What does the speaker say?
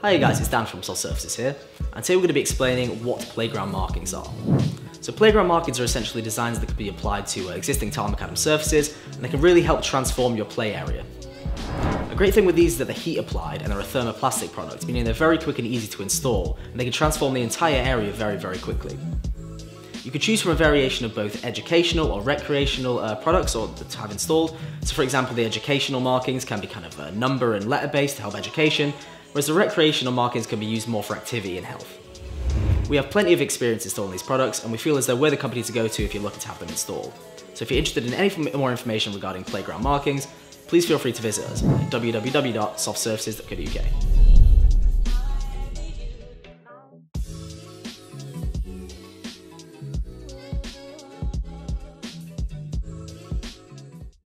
Hi guys, it's Dan from Soft Surfaces here, and today we're going to be explaining what playground markings are. So playground markings are essentially designs that can be applied to uh, existing tar macadam surfaces, and they can really help transform your play area. A great thing with these is that they're heat applied and they're a thermoplastic product, meaning they're very quick and easy to install, and they can transform the entire area very, very quickly. You can choose from a variation of both educational or recreational uh, products or to have installed. So for example, the educational markings can be kind of a number and letter based to help education, whereas the recreational markings can be used more for activity and health. We have plenty of experience installing these products and we feel as though we're the company to go to if you're looking to have them installed. So if you're interested in any more information regarding playground markings, please feel free to visit us at www.softsurfaces.co.uk.